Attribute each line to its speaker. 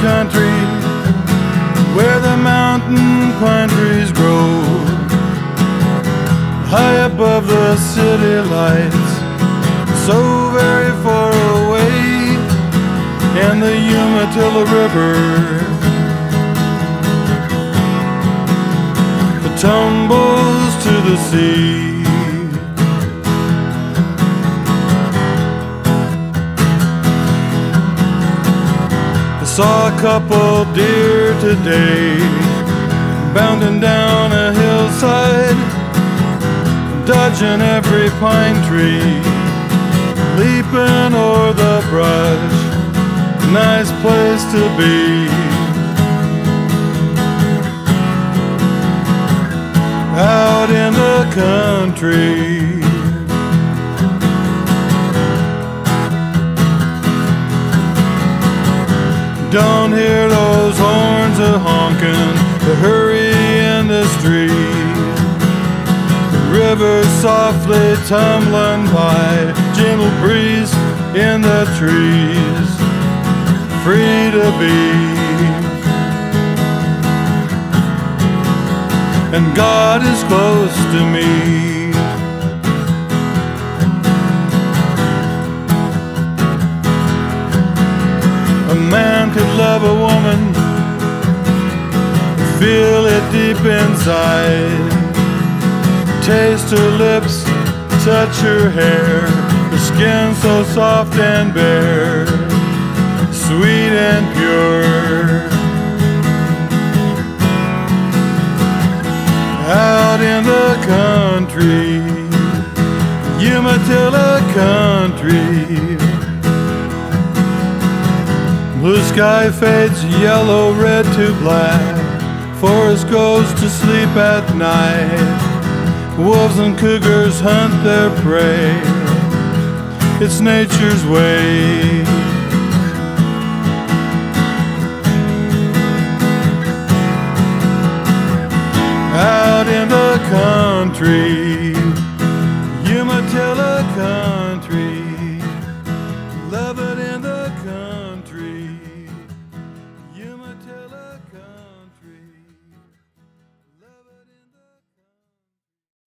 Speaker 1: country where the mountain pine trees grow high above the city lights, so very far away, and the Umatilla River tumbles to the sea. Saw a couple deer today bounding down a hillside, dodging every pine tree, leaping o'er the brush. Nice place to be. Out in the country. Don't hear those horns a honking, the hurry in the street. The river softly tumbling by, gentle breeze in the trees, free to be. And God is close to me. Feel it deep inside. Taste her lips, touch her hair, her skin so soft and bare, sweet and pure. Out in the country, Umatilla country. Blue sky fades yellow, red to black. Forest goes to sleep at night. Wolves and cougars hunt their prey. It's nature's way. Out in the country.